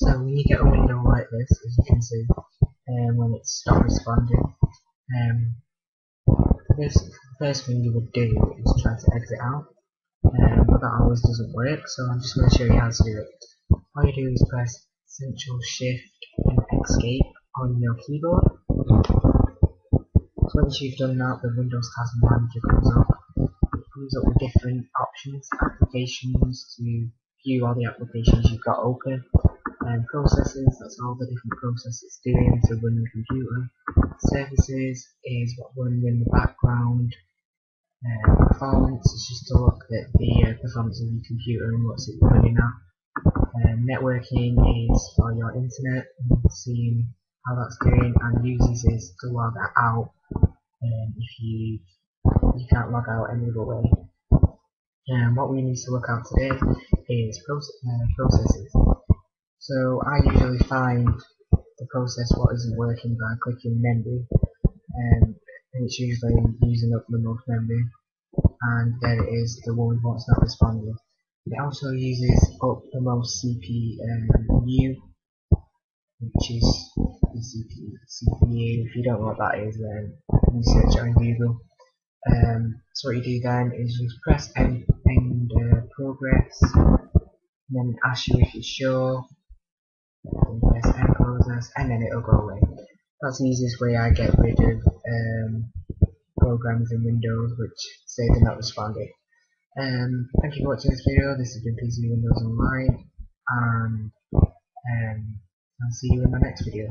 So when you get a window like this, as you can see, um, when it's stopped responding, um, this first thing you would do is try to exit out, um, but that always doesn't work, so I'm just going to show you how to do it. All you do is press Control Shift and Escape on your keyboard. So once you've done that, the Windows Task Manager comes up. It comes up with different options, applications to view all the applications you've got open, and processes, that's all the different processes doing to run the computer. Services is what running in the background. Uh, performance is just to look at the uh, performance of your computer and what's it running at. Um, networking is for your internet and seeing how that's doing, and users is to log out um, if you you can't log out any other way. And um, what we need to look at today is process, uh, processes. So I usually find the process what isn't working by clicking memory um, and it's usually using up the most memory and there it is the one what's not responding. It also uses up the most CPU which is the CPU. CPU. If you don't know what that is then research on Google. Um, so what you do then is just press end, end uh, progress and then ask you if you're sure and press end process and then it'll go away. That's the easiest way I get rid of um, programs in Windows which say they're not responding. Um, thank you for watching this video. This has been PC Windows Online and um, I'll see you in my next video.